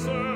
Listen.